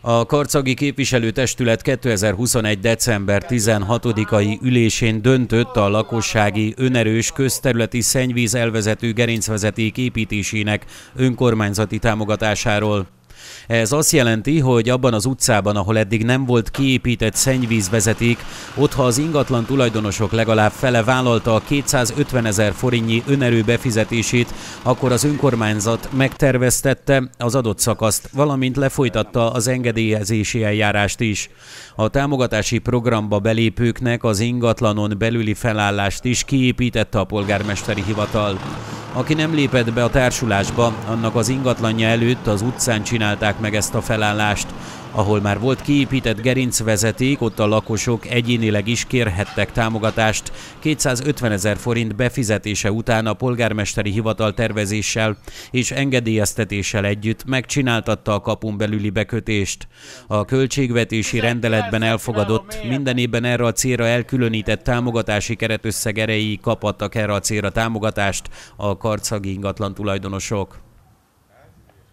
A Karcagi Képviselőtestület 2021. december 16-ai ülésén döntött a lakossági önerős közterületi szennyvíz elvezető gerincvezeték építésének önkormányzati támogatásáról. Ez azt jelenti, hogy abban az utcában, ahol eddig nem volt kiépített szennyvízvezeték, ott ha az ingatlan tulajdonosok legalább fele vállalta a 250 ezer forintnyi önerő befizetését, akkor az önkormányzat megterveztette az adott szakaszt, valamint lefolytatta az engedélyezési eljárást is. A támogatási programba belépőknek az ingatlanon belüli felállást is kiépítette a polgármesteri hivatal. Aki nem lépett be a társulásba, annak az ingatlanja előtt az utcán csinálták meg ezt a felállást. Ahol már volt kiépített gerincvezeték, ott a lakosok egyénileg is kérhettek támogatást. 250 ezer forint befizetése után a polgármesteri hivatal tervezéssel és engedélyeztetéssel együtt megcsináltatta a kapun belüli bekötést. A költségvetési rendeletben elfogadott, minden évben erre a célra elkülönített támogatási keretösszeg erejéig kapattak erre a célra támogatást a karcagi ingatlan tulajdonosok.